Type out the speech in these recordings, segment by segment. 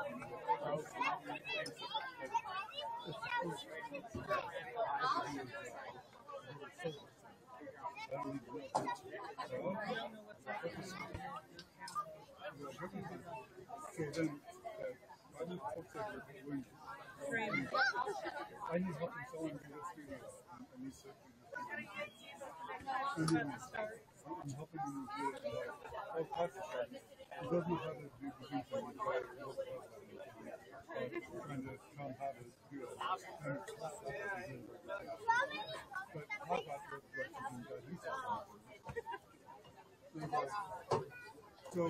I'm helping you do it. All of stuff. because doesn't have So,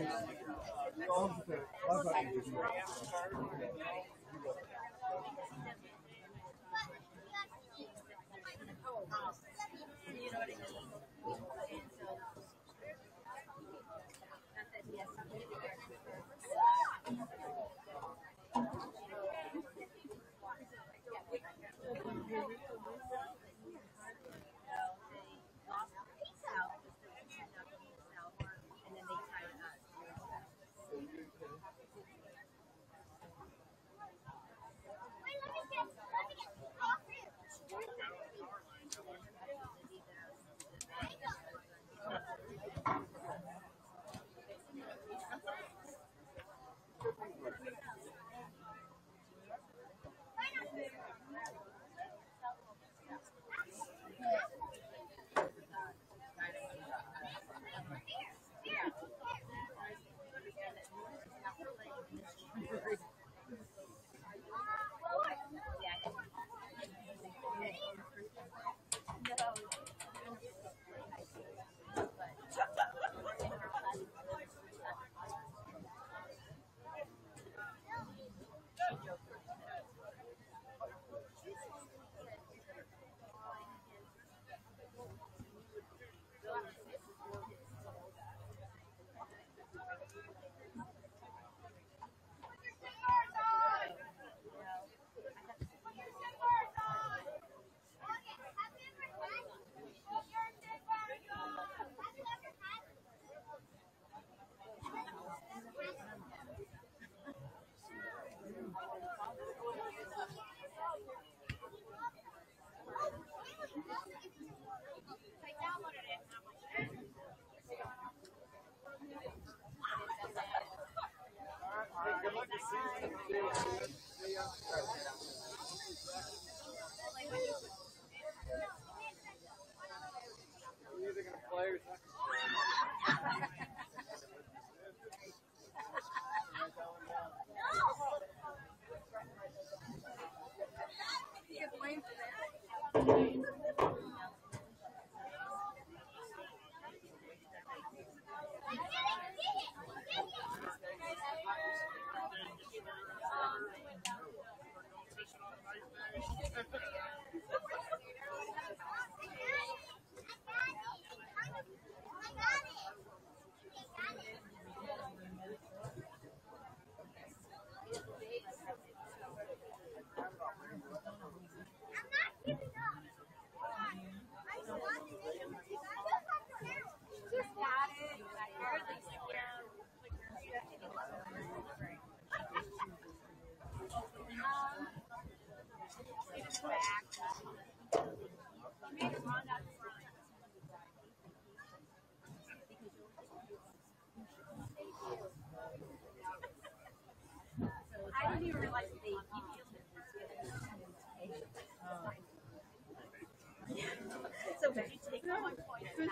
So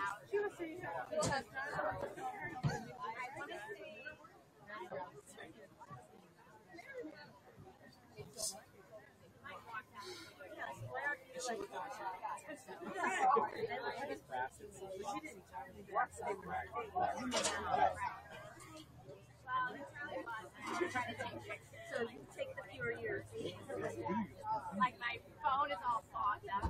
you take the fewer years. Like my phone is all fogged up,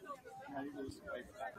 Yeah.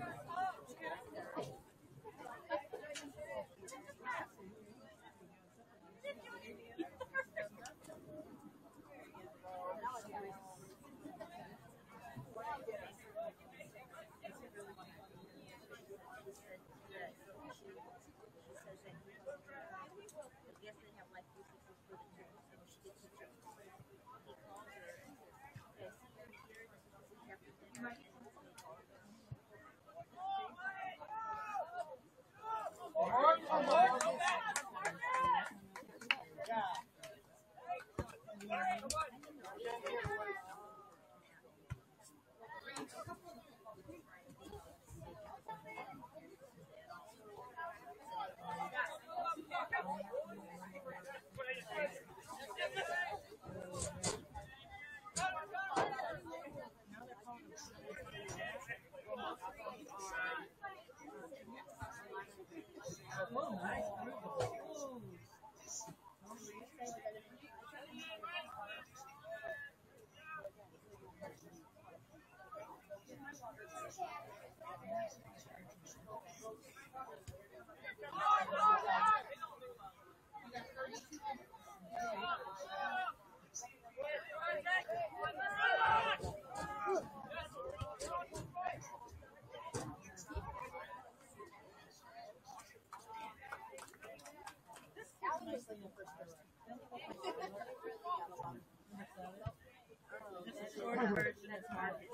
Right. nice. Shorter version is market.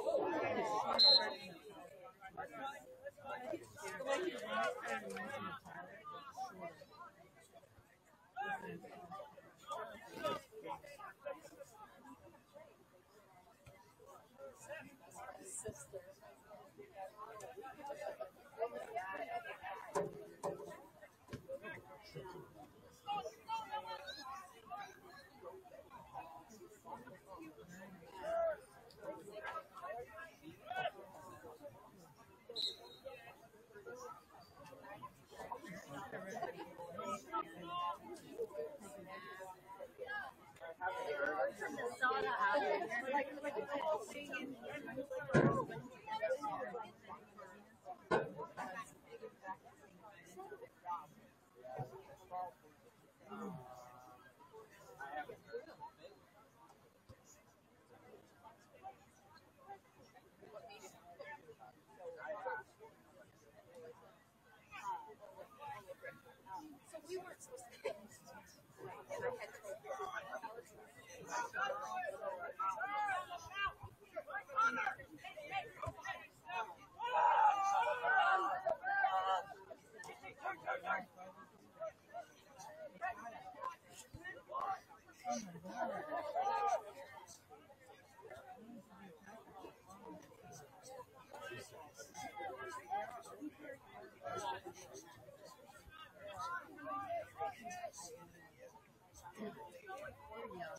we weren't supposed to. Oh yeah.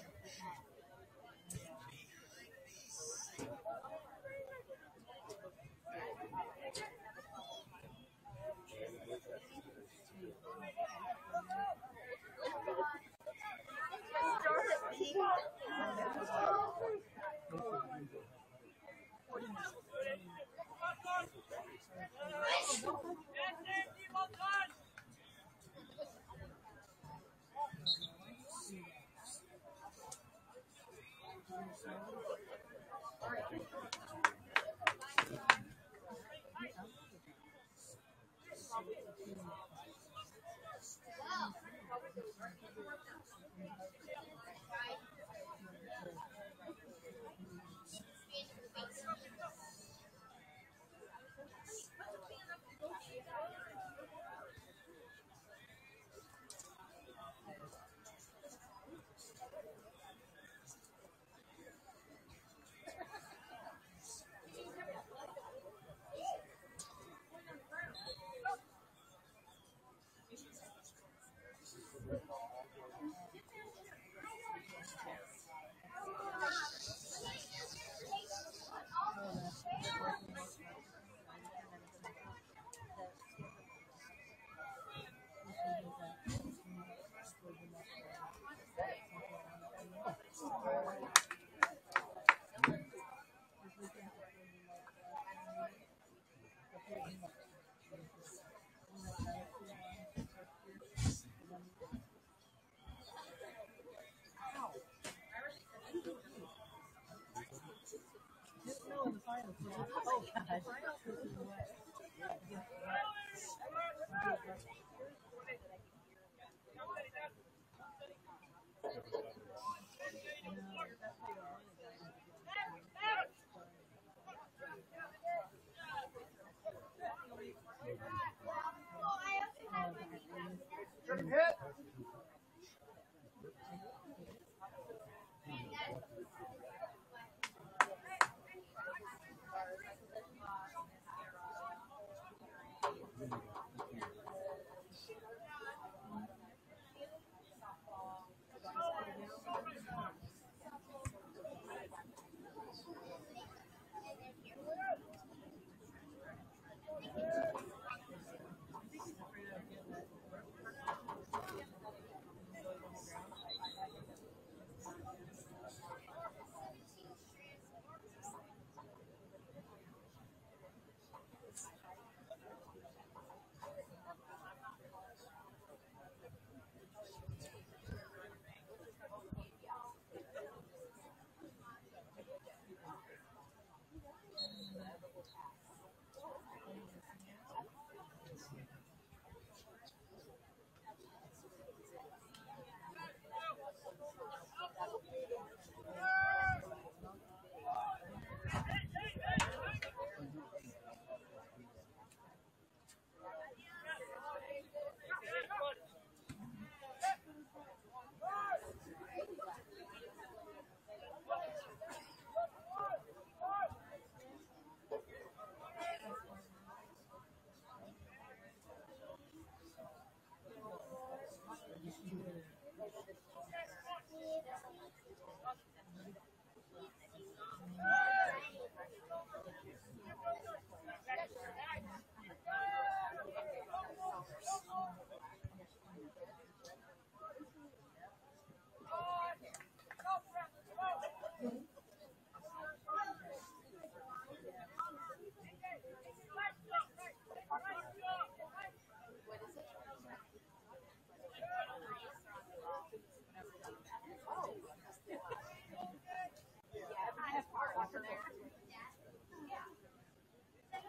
guys.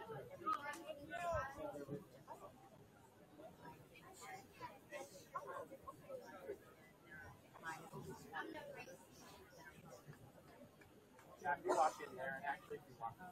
Yeah, if you walk in there, and actually, if you walk in the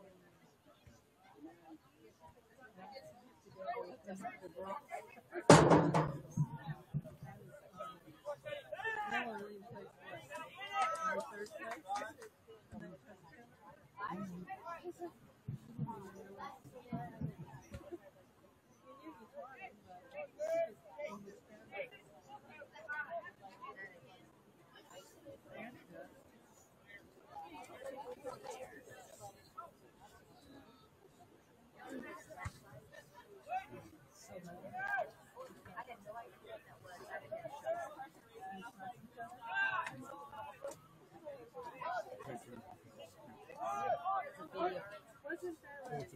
top, Yeah,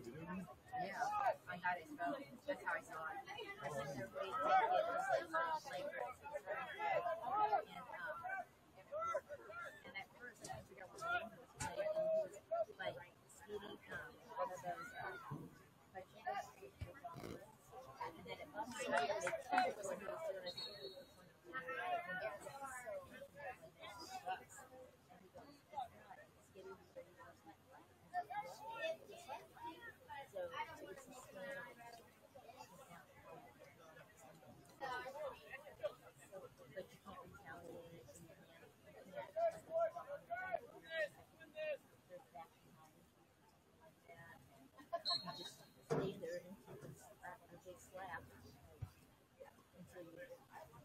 I got it spelled. That's how I saw it. I said there was a way to get this flavor. And um, and at first I out what this place, and he was like eating um one of those um, fajitas. And then it must have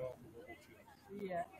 campo. Yeah.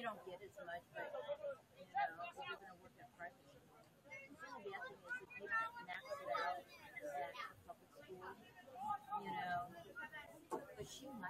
you don't get as much, but you know, if you're going to work at private school. The bad thing is if you don't it out at public school, you know, but she might.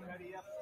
Gracias.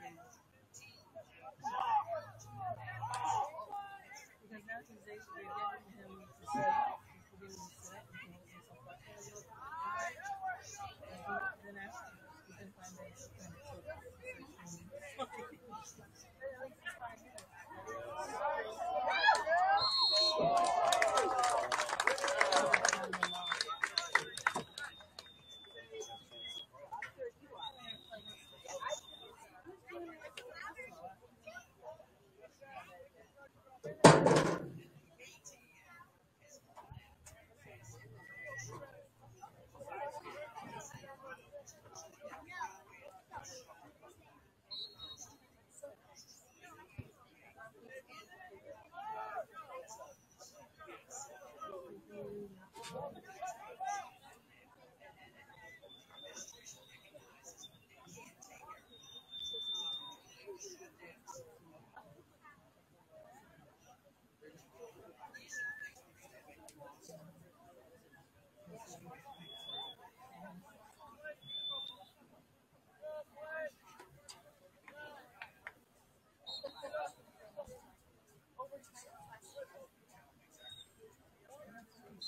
accusations they're giving him for. You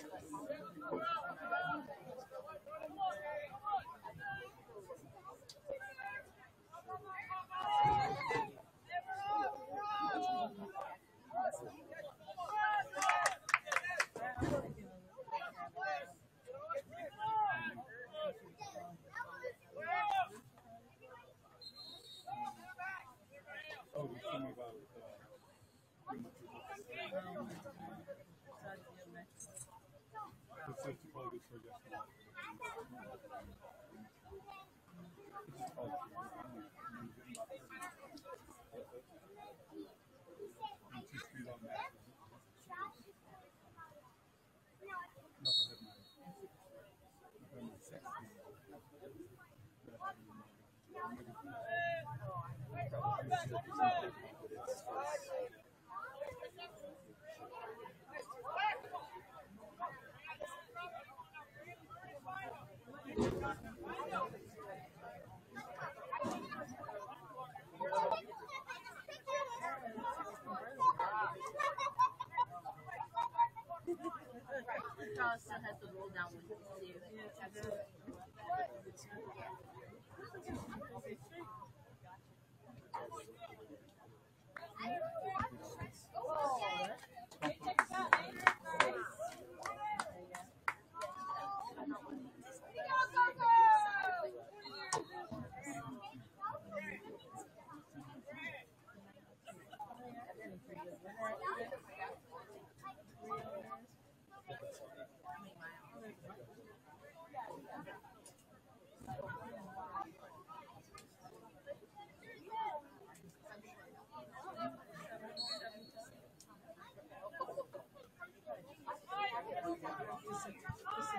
Oh, you pretty much your book. It says you probably get started yesterday. It's just called I'm getting about 30. I'm two speed on that.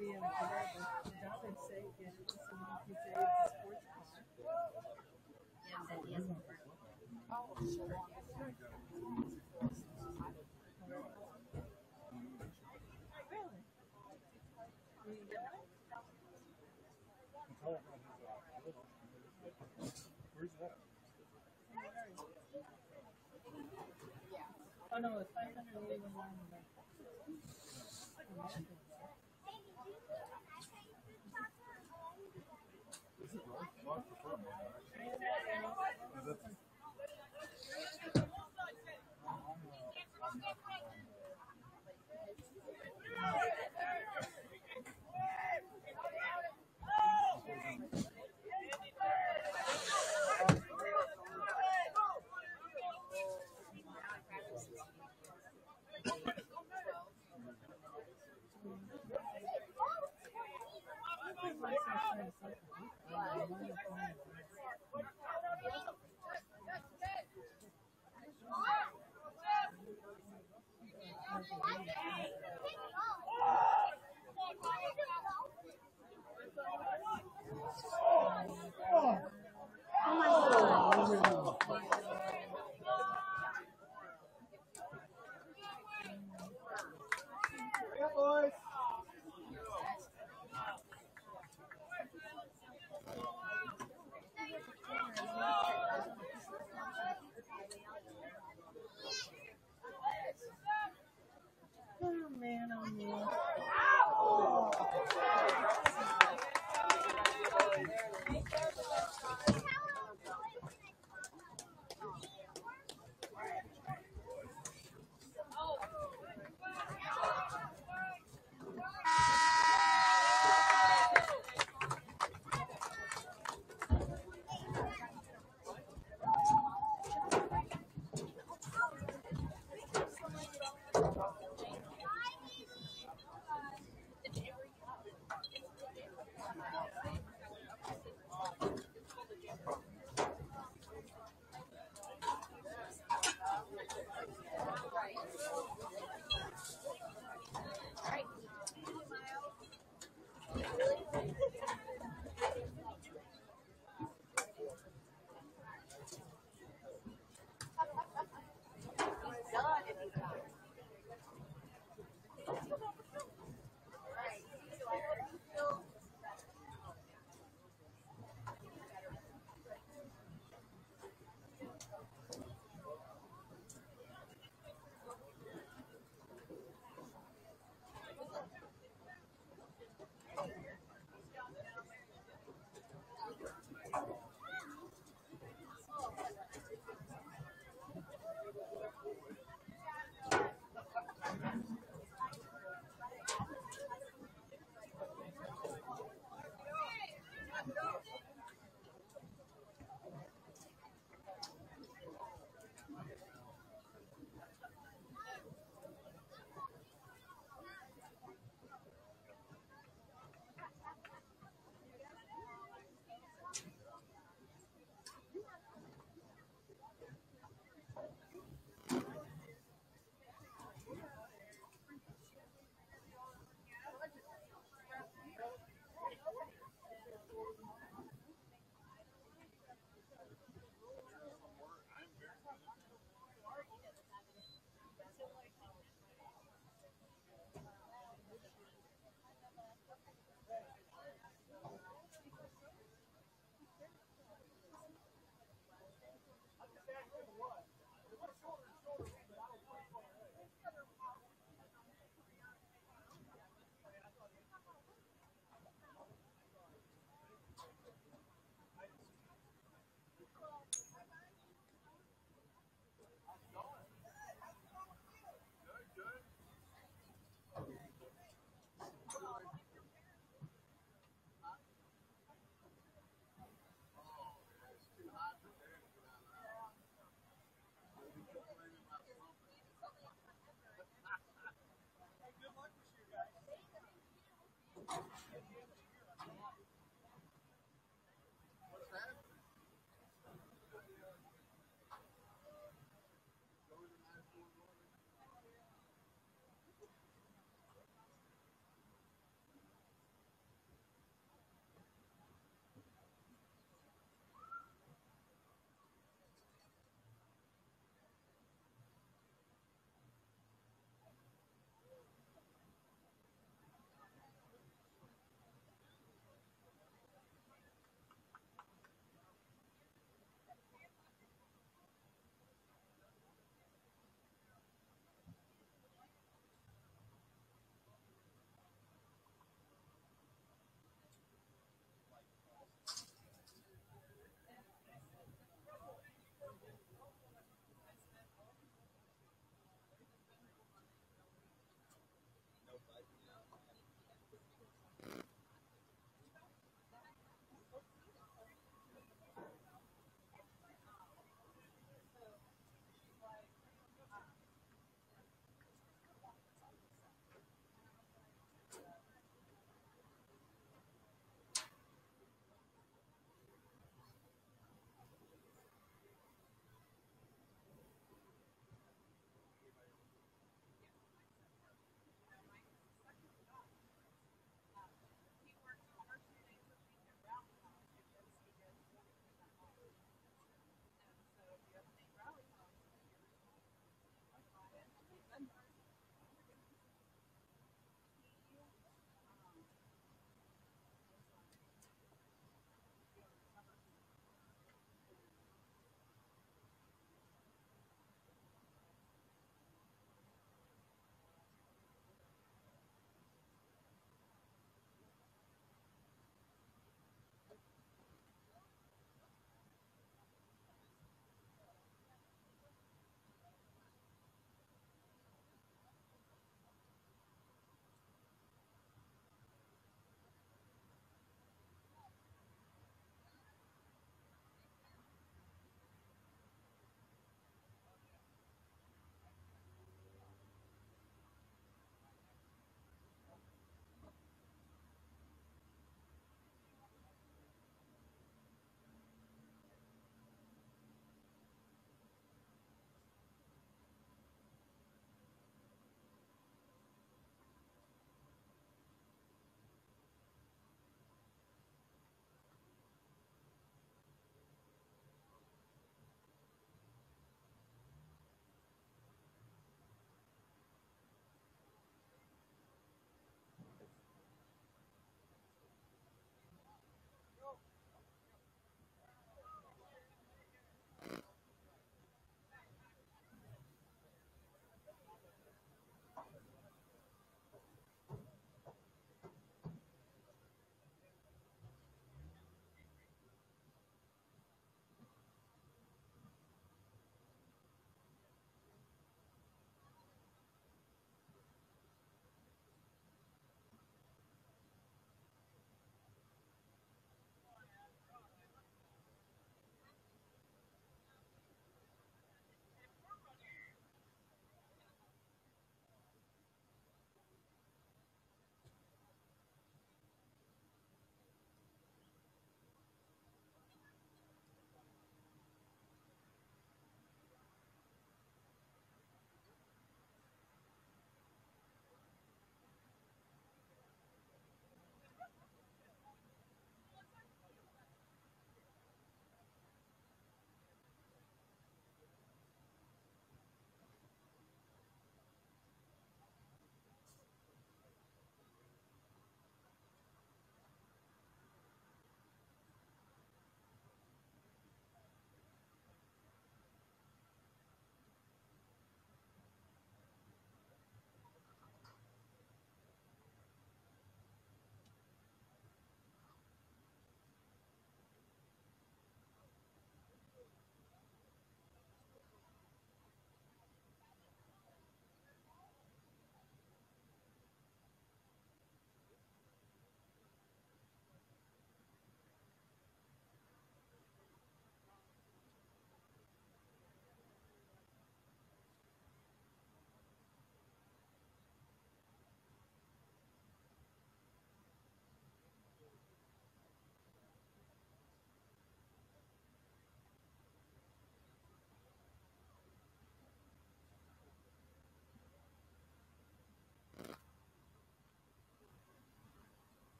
Knucklehead knife. Knucklehead knife, six speed. Charles still has the roll down windows too. Yeah, that he has one. Where's that? Oh no, it's five hundred eighty-one.